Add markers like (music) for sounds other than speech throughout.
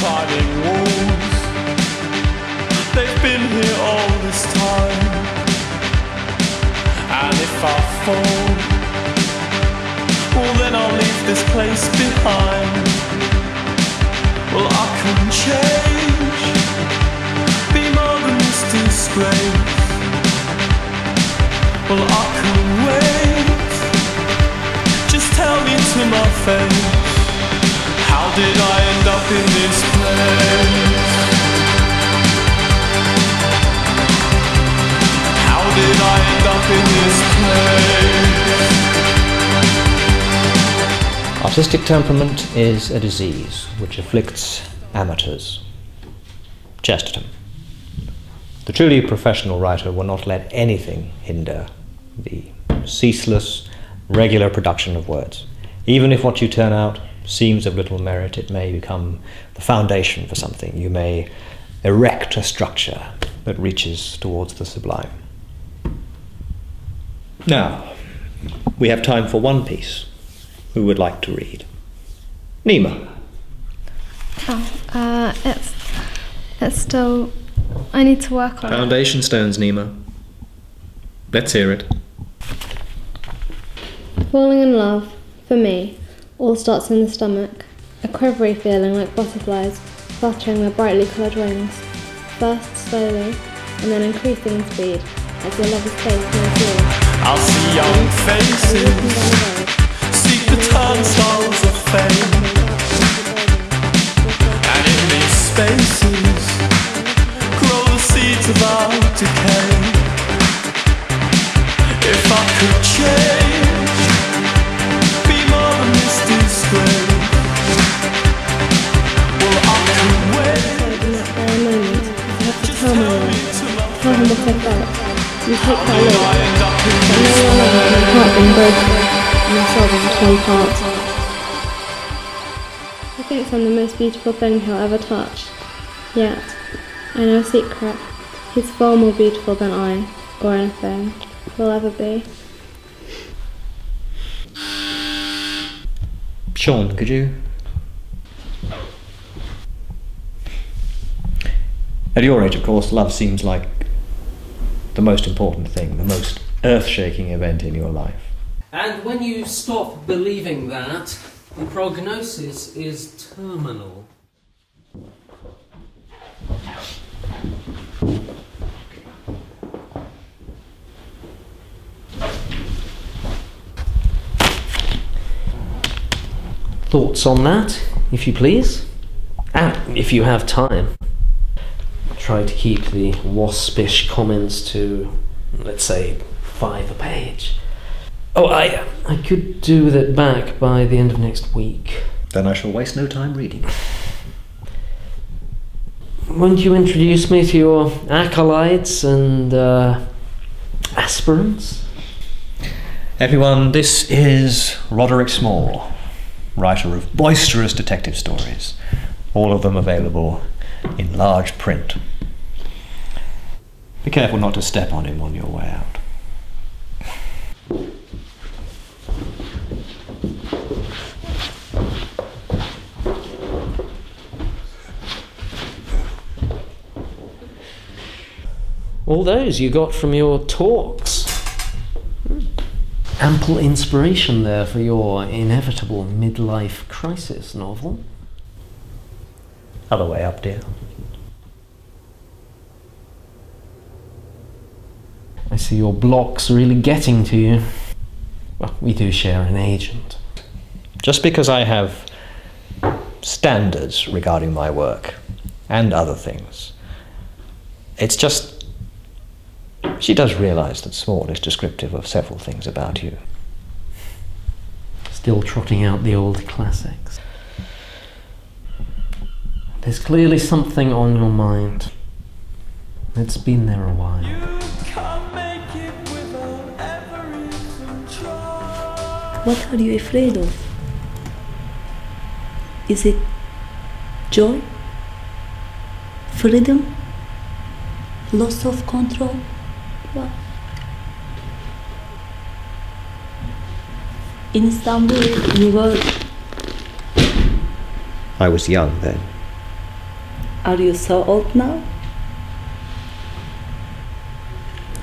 climbing walls. They've been here all this time. And if I fall, well then I'll leave this place behind. Well, I can change, be more than this disgrace. Well, I can wait, just tell me to my face. How did I end up in Artistic temperament is a disease which afflicts amateurs. Chesterton. The truly professional writer will not let anything hinder the ceaseless, regular production of words. Even if what you turn out seems of little merit, it may become the foundation for something. You may erect a structure that reaches towards the sublime. Now, we have time for one piece. Who would like to read? Nima. Oh, uh, it's it's still. I need to work on it. Foundation stones, Nima. Let's hear it. Falling in love, for me, all starts in the stomach. A quivery feeling like butterflies fluttering their brightly coloured wings. First slowly, and then increasing in speed as your lover's face moves you. I'll see young faces, seek the turnstiles of fame, been torn apart. He thinks I'm the most beautiful thing he'll ever touch. Yet, I know a secret. He's far more beautiful than I, or anything, will ever be. Sean, could you? At your age, of course, love seems like the most important thing, the most earth shaking event in your life. And when you stop believing that, the prognosis is terminal. Thoughts on that, if you please? And if you have time. Try to keep the waspish comments to, let's say, five a page. Oh, I I could do with it back by the end of next week. Then I shall waste no time reading. Won't you introduce me to your acolytes and uh, aspirants? Everyone, this is Roderick Small, writer of boisterous detective stories, all of them available in large print. Be careful not to step on him on your way out. All those you got from your talks. Hmm. Ample inspiration there for your inevitable midlife crisis novel. Other way up, dear. I see your blocks really getting to you. Well, we do share an agent. Just because I have standards regarding my work and other things, it's just. She does realize that small is descriptive of several things about you. Still trotting out the old classics. There's clearly something on your mind. It's been there a while. You can't make it without ever even trying. What are you afraid of? Is it joy? Freedom? Loss of control? In Istanbul, you were I was young then. Are you so old now?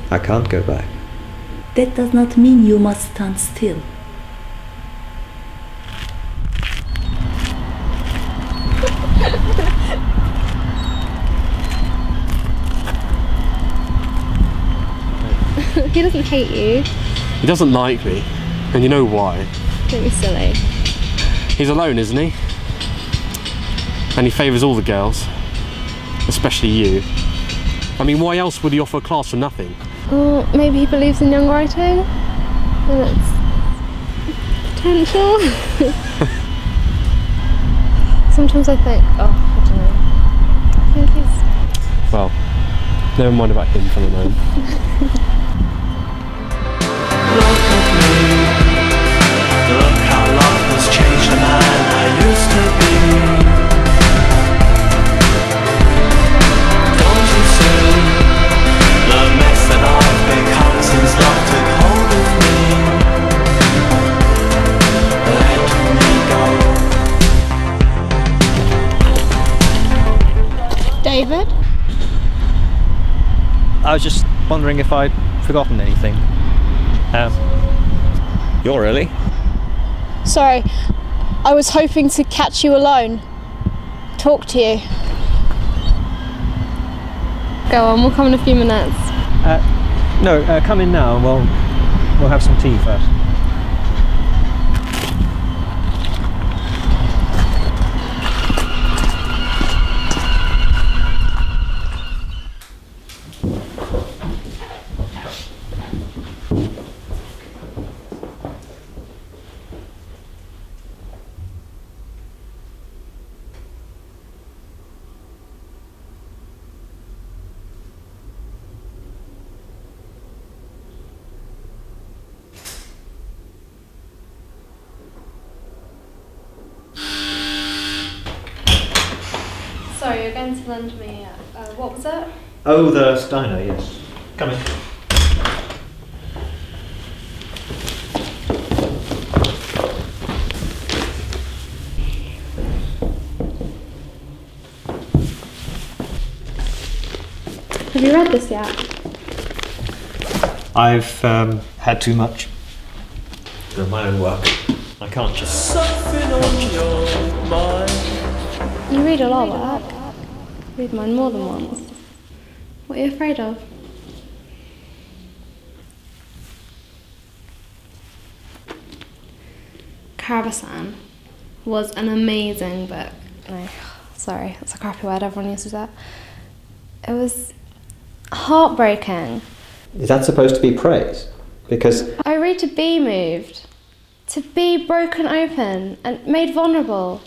I can't go back. That does not mean you must stand still. He doesn't hate you. He doesn't like me, and you know why. Don't be silly. He's alone, isn't he? And he favours all the girls, especially you. I mean, why else would he offer a class for nothing? Or maybe he believes in young writing. And it's potential. (laughs) Sometimes I think, oh, I don't know. I think he's Well, never mind about him for the moment. (laughs) wondering if I'd forgotten anything. Um, you're early. Sorry, I was hoping to catch you alone. Talk to you. Go on, we'll come in a few minutes. Uh, no, uh, come in now and we'll, we'll have some tea first. Sorry, you're going to lend me, uh, what was it? Oh, the Steiner, yes. Come in. Have you read this yet? I've um, had too much of my own work. I can't just. Something on your mind. You read a lot of work. Read mine more than once. What are you afraid of? Karabasan was an amazing book. No, sorry, that's a crappy word, everyone uses that. It was heartbreaking. Is that supposed to be praise? Because I read to be moved, to be broken open and made vulnerable.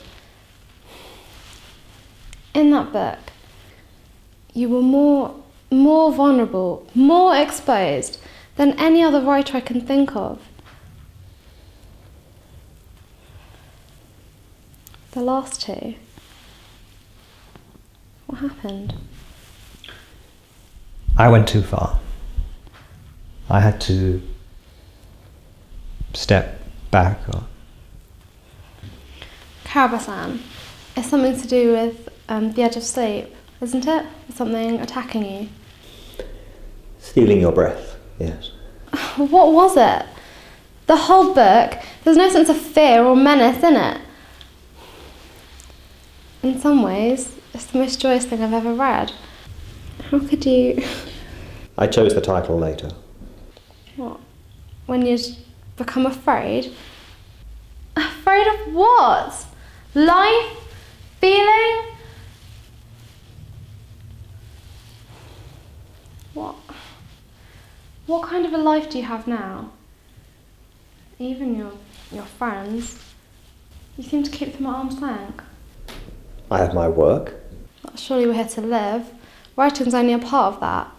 In that book, you were more, more vulnerable, more exposed than any other writer I can think of. The last two. What happened? I went too far. I had to step back. Or, Karabasan is something to do with um, the edge of sleep, isn't it? Something attacking you. stealing your breath, yes. (laughs) What was it? The whole book, there's no sense of fear or menace in it. In some ways, it's the most joyous thing I've ever read. How could you. I chose the title later. What? When you'd become afraid? Afraid of what? Life? Feeling? What? What kind of a life do you have now? Even your your friends, you seem to keep them at arm's length. I have my work, surely we're here to live. Writing's only a part of that.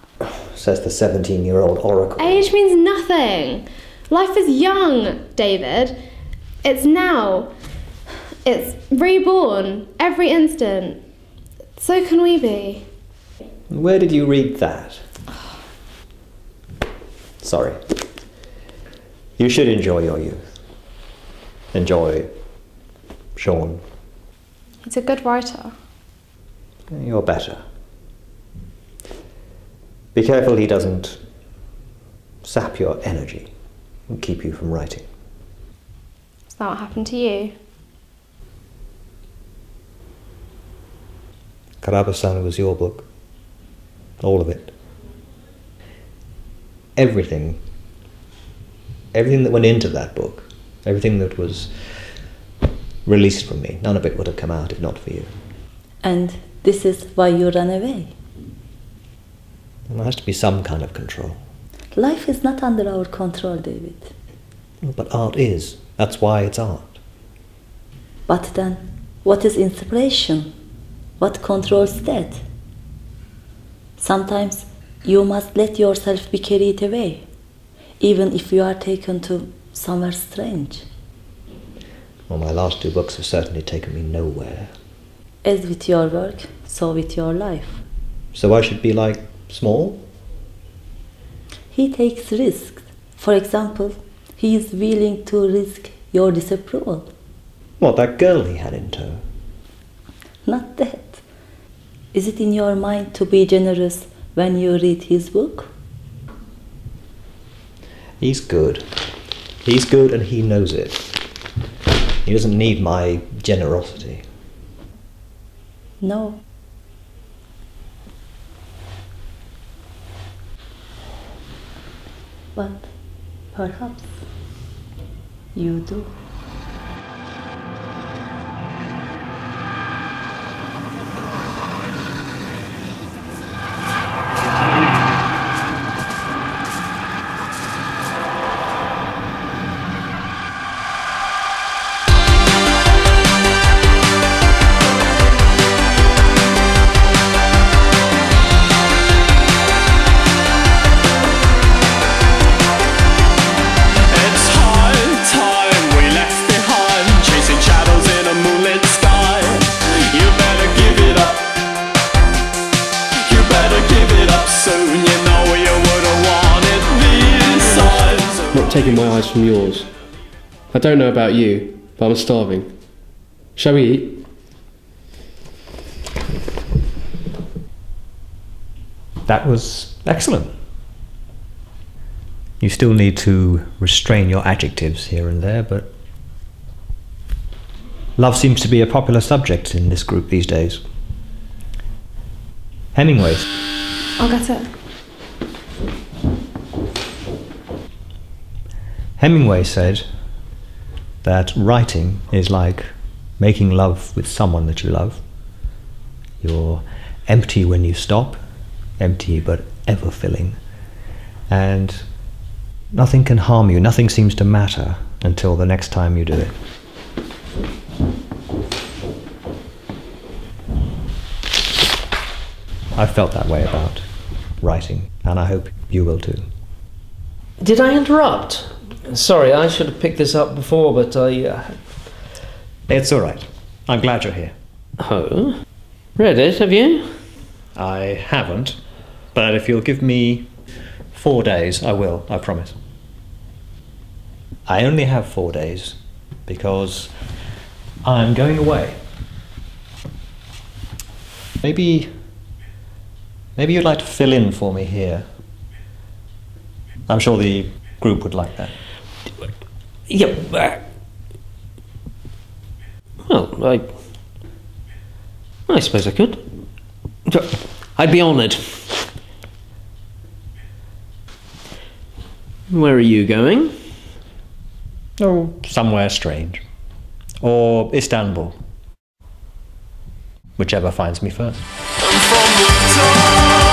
(sighs) says the 17 year old oracle. Age means nothing. Life is young, David. It's now. It's reborn every instant. So can we be. Where did you read that? Sorry. You should enjoy your youth. Enjoy Sean. He's a good writer. You're better. Be careful he doesn't sap your energy and keep you from writing. Is that what happened to you? Karabasan was your book. All of it. Everything. Everything that went into that book, everything that was released from me, none of it would have come out if not for you. And this is why you ran away. There has to be some kind of control. Life is not under our control, David. But art is. That's why it's art. But then, what is inspiration? What controls that? Sometimes you must let yourself be carried away, even if you are taken to somewhere strange. Well, my last two books have certainly taken me nowhere. As with your work, so with your life. So I should be like small? He takes risks. For example, he is willing to risk your disapproval. What, that girl he had in tow? Not that. Is it in your mind to be generous when you read his book? He's good. He's good and he knows it. He doesn't need my generosity. No. But perhaps you do. Taking my eyes from yours. I don't know about you, but I'm starving. Shall we eat? That was excellent. You still need to restrain your adjectives here and there, but love seems to be a popular subject in this group these days. Hemingway's. Oh, I'll get it. Hemingway said that writing is like making love with someone that you love. You're empty when you stop, empty but ever filling. And nothing can harm you, nothing seems to matter until the next time you do it. I felt that way about writing, and I hope you will too. Did I interrupt? Sorry, I should have picked this up before, but I. Uh... It's all right. I'm glad you're here. Oh? Read it, have you? I haven't, but if you'll give me four days, I will, I promise. I only have four days because I'm going away. Maybe. Maybe you'd like to fill in for me here. I'm sure the group would like that. Yep. Well, I. I suppose I could. I'd be honoured. Where are you going? Oh, somewhere strange. Or Istanbul. Whichever finds me first. From the top.